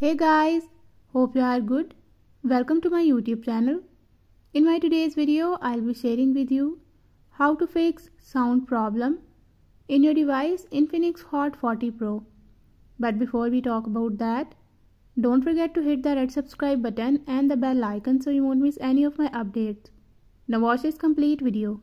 Hey guys, hope you are good. Welcome to my YouTube channel. In my today's video, I'll be sharing with you how to fix sound problem in your device Infinix Hot 40 Pro. But before we talk about that, don't forget to hit the red subscribe button and the bell icon so you won't miss any of my updates. Now watch this complete video.